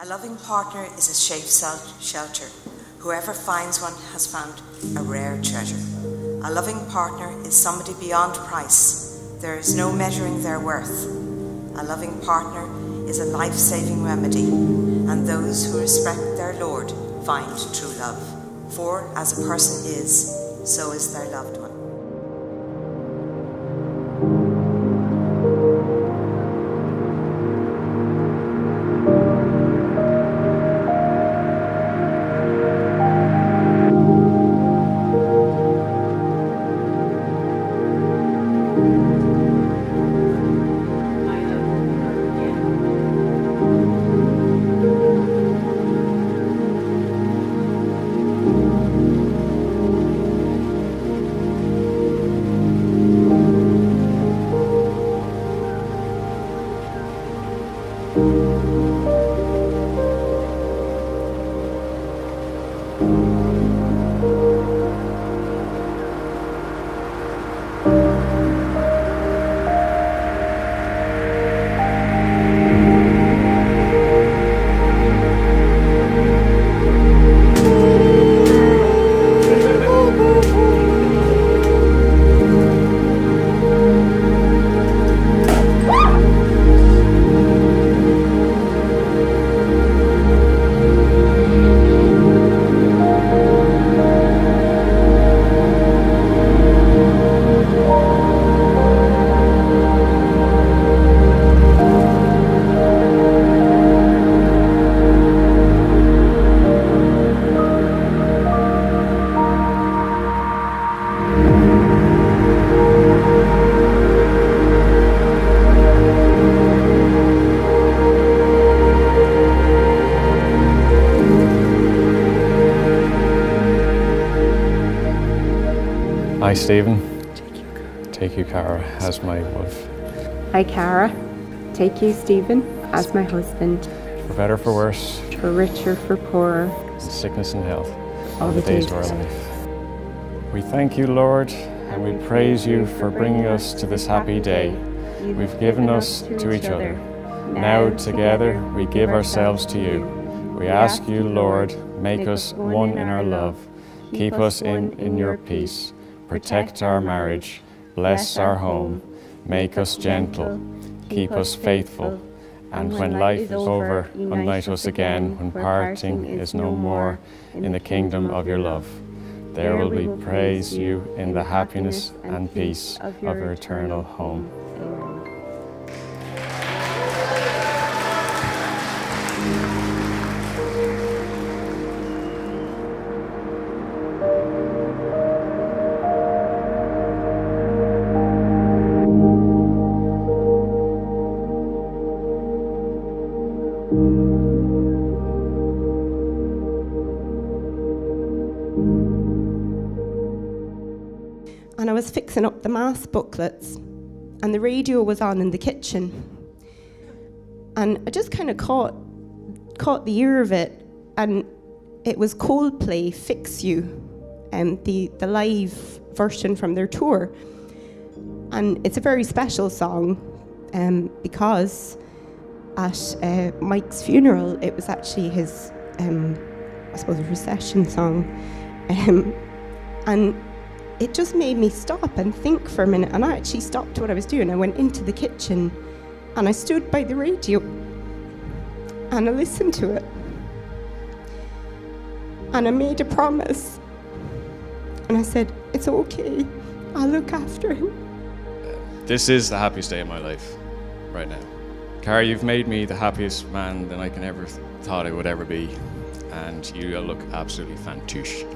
A loving partner is a safe shelter. Whoever finds one has found a rare treasure. A loving partner is somebody beyond price. There is no measuring their worth. A loving partner is a life saving remedy, and those who respect their Lord find true love. For as a person is, so is their loved one. I, Stephen, take you, Cara, as my wife. Hi, Cara, take you, Stephen, as my husband. For better, for worse. For richer, for poorer. In sickness and health. All the days, of our life. We thank you, Lord, and we praise you for bringing us to this happy day. We've given us to each other. Now, together, we give ourselves to you. We ask you, Lord, make us one in our love. Keep us in, in your peace protect our marriage, bless our home, make us gentle, keep us faithful, and when life is over, unite us again when parting is no more in the kingdom of your love. There will we praise you in the happiness and peace of your eternal home. And I was fixing up the mass booklets, and the radio was on in the kitchen. And I just kind of caught, caught the ear of it, and it was Coldplay Fix You, um, the, the live version from their tour. And it's a very special song um, because at uh, Mike's funeral, it was actually his, um, I suppose, recession song. Um, and it just made me stop and think for a minute. And I actually stopped what I was doing. I went into the kitchen and I stood by the radio and I listened to it. And I made a promise. And I said, It's okay, I'll look after him. This is the happiest day of my life right now. Cara, you've made me the happiest man that I can ever thought I would ever be. And you look absolutely fantastic.